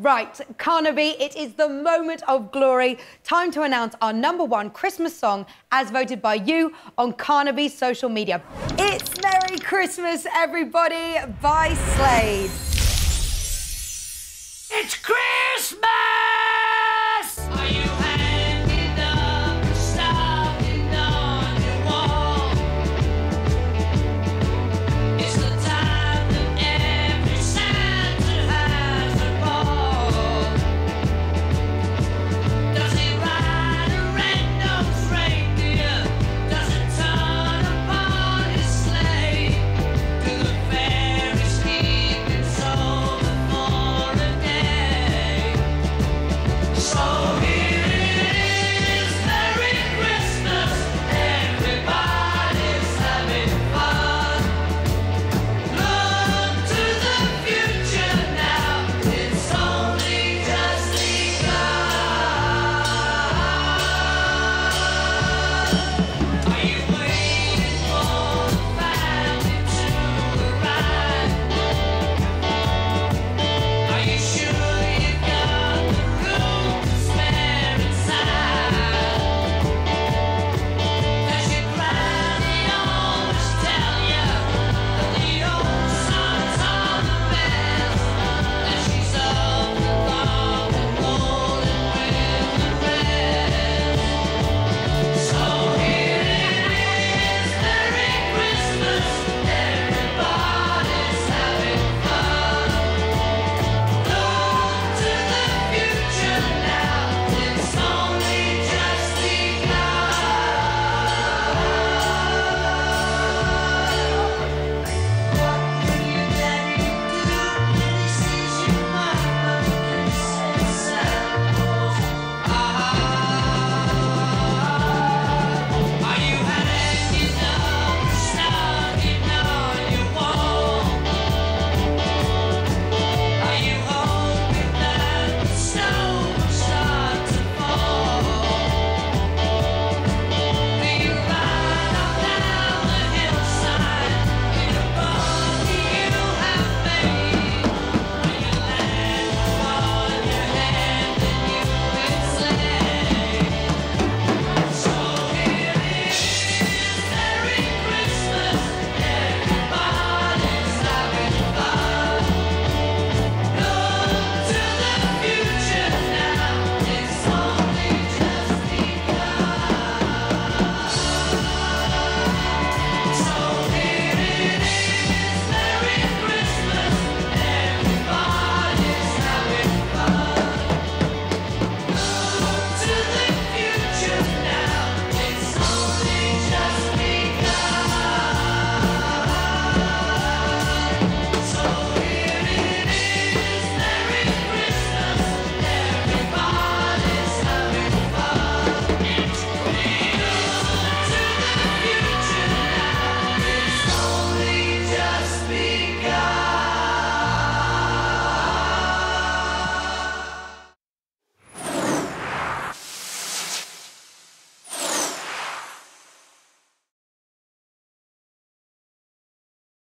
Right, Carnaby, it is the moment of glory. Time to announce our number one Christmas song as voted by you on Carnaby's social media. It's Merry Christmas, everybody, by Slade. It's Christmas!